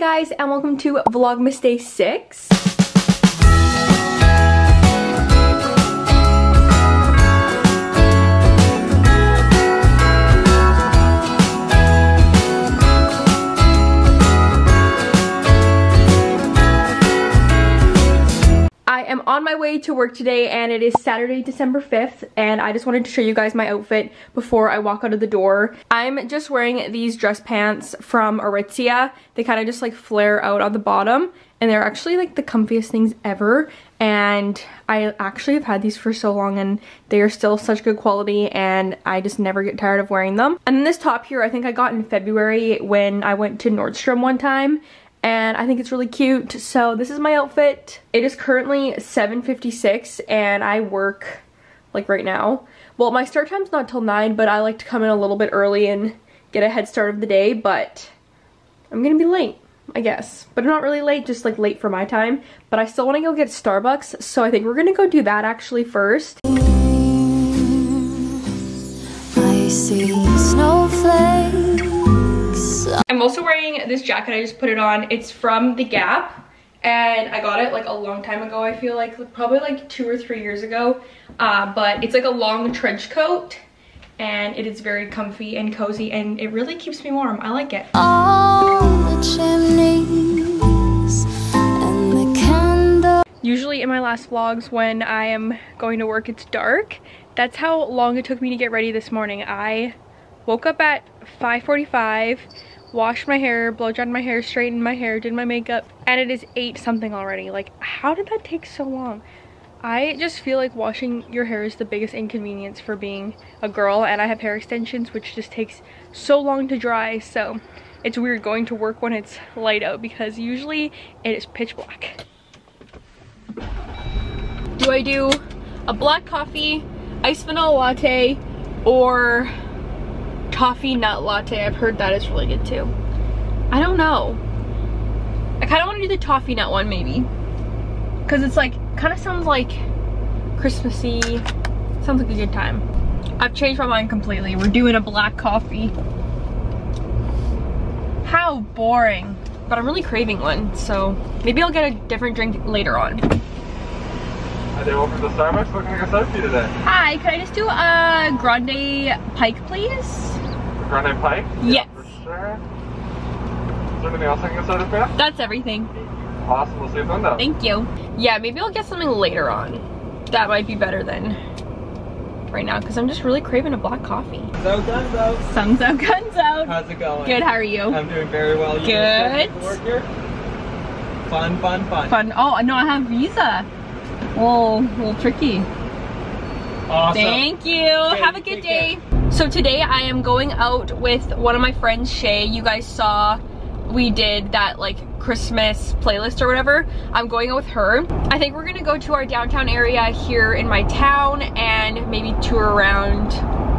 guys and welcome to Vlogmas Day 6. On my way to work today and it is Saturday, December 5th and I just wanted to show you guys my outfit before I walk out of the door. I'm just wearing these dress pants from Aritzia. They kind of just like flare out on the bottom and they're actually like the comfiest things ever and I actually have had these for so long and they are still such good quality and I just never get tired of wearing them. And then this top here I think I got in February when I went to Nordstrom one time and I think it's really cute. So this is my outfit. It is currently 7.56 and I work like right now. Well, my start time's not till 9, but I like to come in a little bit early and get a head start of the day, but I'm gonna be late, I guess. But I'm not really late, just like late for my time. But I still wanna go get Starbucks, so I think we're gonna go do that actually first. I see snowflakes. I'm also wearing this jacket, I just put it on. It's from The Gap and I got it like a long time ago, I feel like, probably like two or three years ago. Uh, but it's like a long trench coat and it is very comfy and cozy and it really keeps me warm. I like it. Usually in my last vlogs when I am going to work, it's dark. That's how long it took me to get ready this morning. I woke up at 5.45, washed my hair, blow dried my hair, straightened my hair, did my makeup, and it is 8 something already. Like, how did that take so long? I just feel like washing your hair is the biggest inconvenience for being a girl, and I have hair extensions, which just takes so long to dry, so it's weird going to work when it's light out because usually it is pitch black. Do I do a black coffee, iced vanilla latte, or toffee nut latte? I've heard that is really good too. I don't know. I kind of want to do the toffee nut one maybe. Because it's like, kind of sounds like Christmassy. Sounds like a good time. I've changed my mind completely. We're doing a black coffee. How boring. But I'm really craving one, so maybe I'll get a different drink later on. Hi there, welcome to Starbucks. looking get started for today? Hi, can I just do a grande pike, please? Grande Pike? Yes. For sure. Is there anything else I can get started for? That's everything. Awesome, we'll see you at the window. Thank you. Yeah, maybe I'll get something later on. That might be better than right now because I'm just really craving a black coffee. So guns out. Sun's out, guns out. How's it going? Good, how are you? I'm doing very well. You Good. guys work here? Fun, fun, fun. Fun. Oh, no, I have Visa. Oh, a little tricky. Awesome. Thank you. Have a good take day. So today I am going out with one of my friends, Shay. You guys saw we did that like Christmas playlist or whatever. I'm going out with her. I think we're gonna go to our downtown area here in my town and maybe tour around.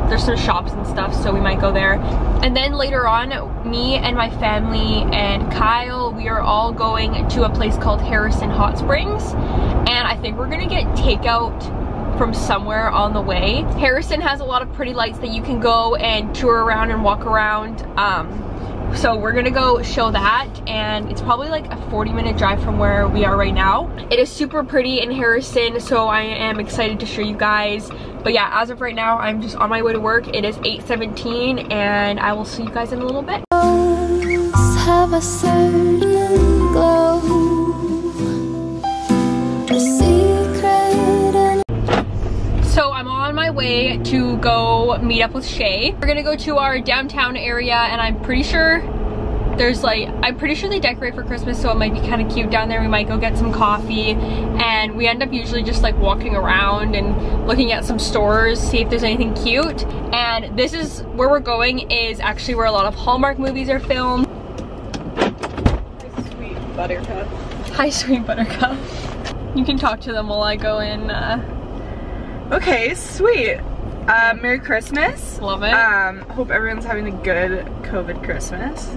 There's some shops and stuff, so we might go there. And then later on, me and my family and Kyle, we are all going to a place called Harrison Hot Springs. And I think we're gonna get takeout from somewhere on the way. Harrison has a lot of pretty lights that you can go and tour around and walk around. Um, so we're gonna go show that and it's probably like a 40 minute drive from where we are right now. It is super pretty in Harrison so I am excited to show you guys. But yeah, as of right now, I'm just on my way to work. It is 8.17 and I will see you guys in a little bit. Way to go meet up with Shay. We're gonna go to our downtown area and I'm pretty sure there's like, I'm pretty sure they decorate for Christmas so it might be kind of cute down there. We might go get some coffee and we end up usually just like walking around and looking at some stores, see if there's anything cute. And this is where we're going is actually where a lot of Hallmark movies are filmed. Hi, Sweet buttercup. Hi, sweet buttercup. You can talk to them while I go in. Uh, Okay, sweet. Uh, Merry Christmas. love it. Um, hope everyone's having a good COVID Christmas.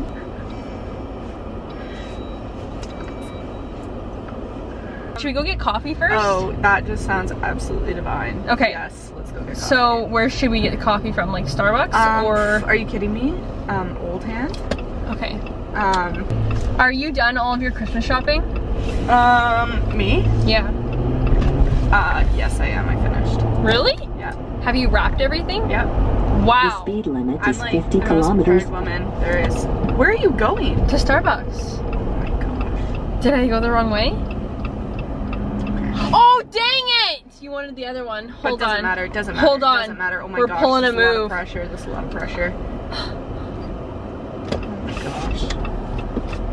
Should we go get coffee first? Oh, that just sounds absolutely divine. Okay. Yes, let's go get coffee. So where should we get the coffee from? Like Starbucks um, or? are you kidding me? Um, Old Hand. Okay. Um, Are you done all of your Christmas shopping? um, me? Yeah. Uh, yes, I am. I finished. Really? Yeah. Have you wrapped everything? Yep. Wow. The speed limit I'm is like 50 the kilometers. prepared woman there is. Where are you going? To Starbucks. Oh my gosh. Did I go the wrong way? Oh dang it! You wanted the other one. But Hold it doesn't on. matter. It doesn't matter. Hold It on. doesn't matter. Oh my We're gosh. pulling a this is lot move. of pressure. This is a lot of pressure. Oh my gosh.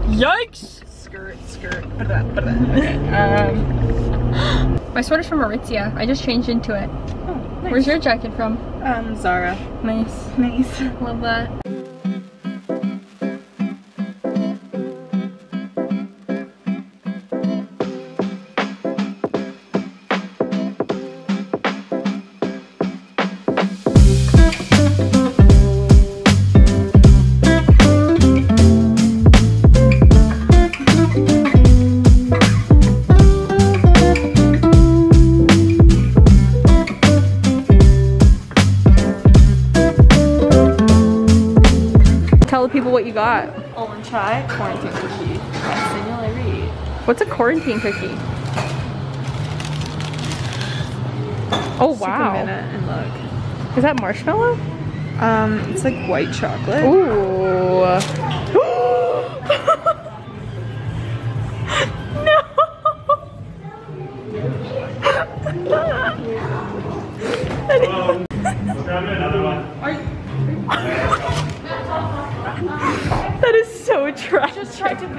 Yikes! Skirt, skirt. Okay. Um, My sweater's from Aritzia. I just changed into it. oh, nice. Where's your jacket from? Um, Zara. Nice. Nice. Love that. What you got. Almond chai, quarantine cookie. Thing you'll ever. What's a quarantine cookie? Oh Take a wow. minute and look. Is that marshmallow? Um, it's like white chocolate. Ooh.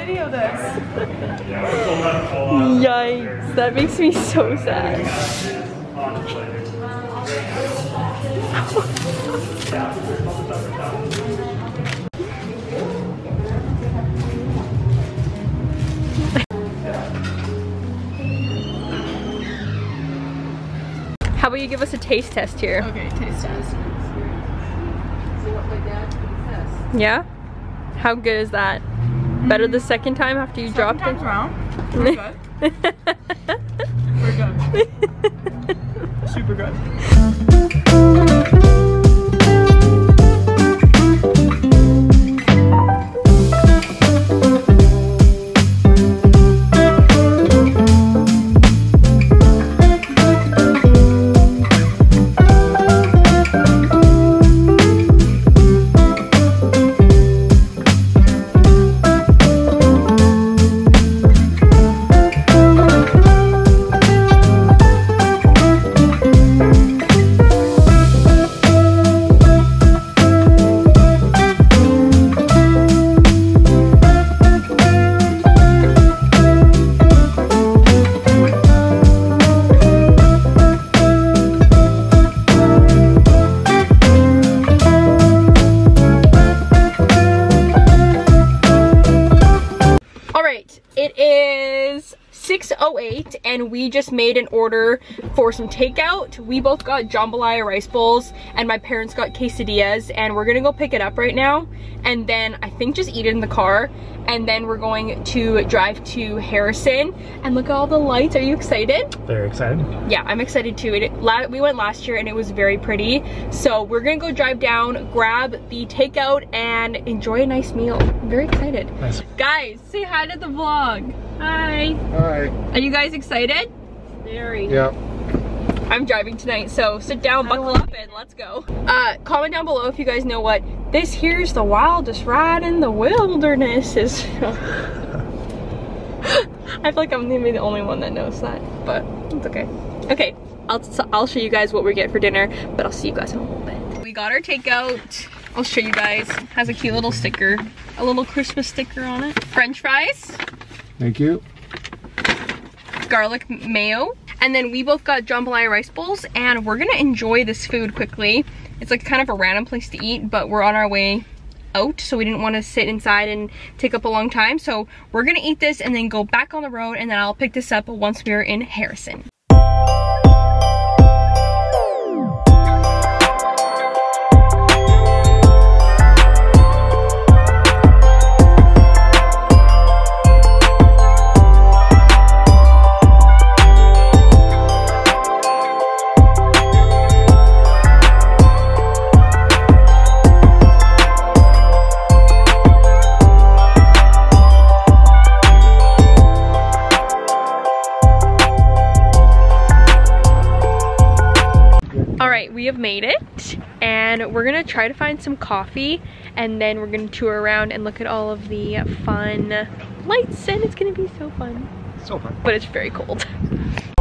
Video this. Yikes. That makes me so sad. How about you give us a taste test here? Okay, taste test. Yeah? How good is that? Better the second time after you dropped it? Around. We're good. We're good. Super good. And we just made an order for some takeout. We both got jambalaya rice bowls and my parents got quesadillas and we're gonna go pick it up right now and then I think just eat it in the car and then we're going to drive to Harrison and look at all the lights. Are you excited? Very excited. Yeah, I'm excited too. It, la we went last year and it was very pretty. So we're gonna go drive down, grab the takeout and enjoy a nice meal. I'm very excited. Nice. Guys, say hi to the vlog. Hi. Alright. Are you guys excited? Very. Yep. I'm driving tonight, so sit down, buckle up, and let's go. Uh, comment down below if you guys know what this here's the wildest ride in the wilderness is. I feel like I'm gonna be the only one that knows that, but it's okay. Okay, I'll, I'll show you guys what we get for dinner, but I'll see you guys in a little bit. We got our takeout. I'll show you guys. Has a cute little sticker, a little Christmas sticker on it. French fries, Thank you. garlic mayo, and then we both got jambalaya rice bowls, and we're gonna enjoy this food quickly. It's like kind of a random place to eat, but we're on our way out, so we didn't want to sit inside and take up a long time. So we're gonna eat this and then go back on the road, and then I'll pick this up once we're in Harrison. Have made it and we're gonna try to find some coffee and then we're gonna tour around and look at all of the fun lights and it's gonna be so fun. So fun. But it's very cold.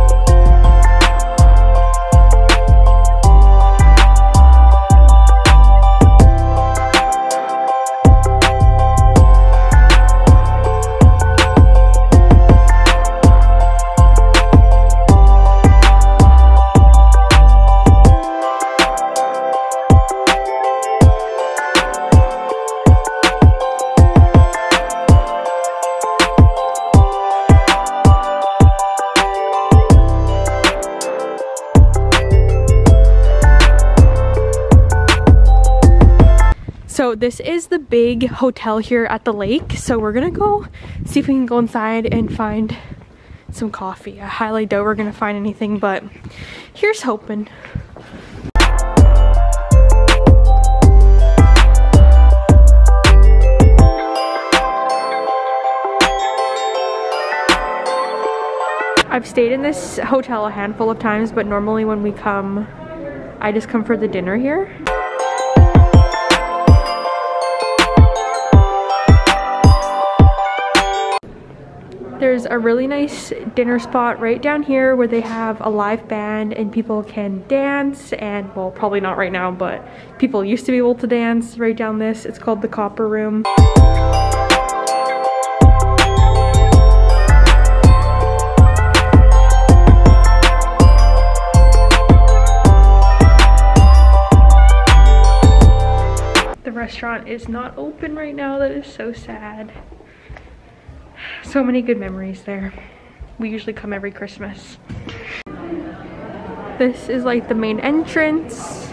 big hotel here at the lake. So we're gonna go see if we can go inside and find some coffee. I highly doubt we're gonna find anything, but here's hoping. I've stayed in this hotel a handful of times, but normally when we come, I just come for the dinner here. There's a really nice dinner spot right down here where they have a live band and people can dance and well probably not right now but people used to be able to dance right down this. It's called the Copper Room. The restaurant is not open right now. That is so sad. So many good memories there. We usually come every Christmas. This is like the main entrance.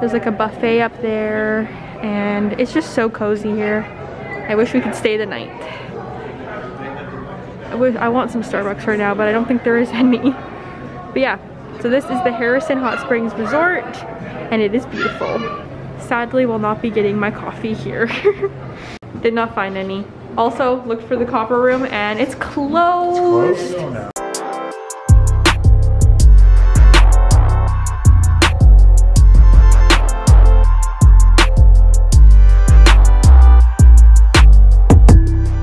There's like a buffet up there and it's just so cozy here. I wish we could stay the night. I, wish, I want some Starbucks right now, but I don't think there is any. But yeah, so this is the Harrison Hot Springs Resort and it is beautiful. Sadly, will not be getting my coffee here. Did not find any. Also, looked for the copper room and it's closed. Oh,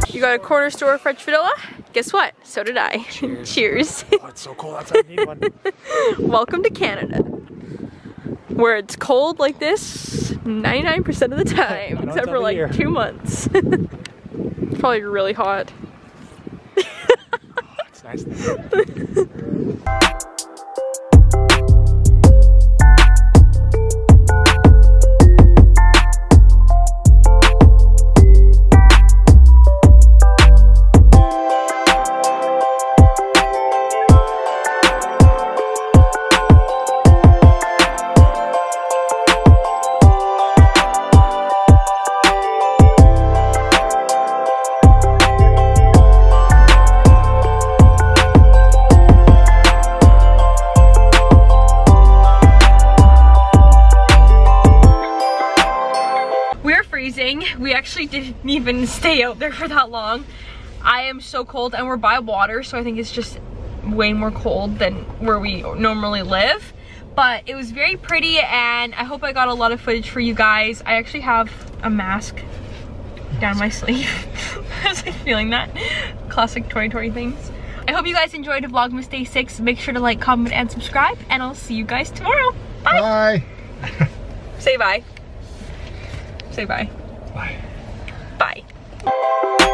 you got a corner store French vanilla? Guess what? So did I. Cheers. Oh, it's so cold outside. I need one. Welcome to Canada. Where it's cold like this 99% of the time, except for like here. two months. It's probably really hot. It's nice. even stay out there for that long. I am so cold and we're by water, so I think it's just way more cold than where we normally live. But it was very pretty and I hope I got a lot of footage for you guys. I actually have a mask down my sleeve. I was like feeling that. Classic 2020 things. I hope you guys enjoyed Vlogmas Day 6. Make sure to like, comment, and subscribe. And I'll see you guys tomorrow. Bye. Bye. Say bye. Say bye. Bye. Bye.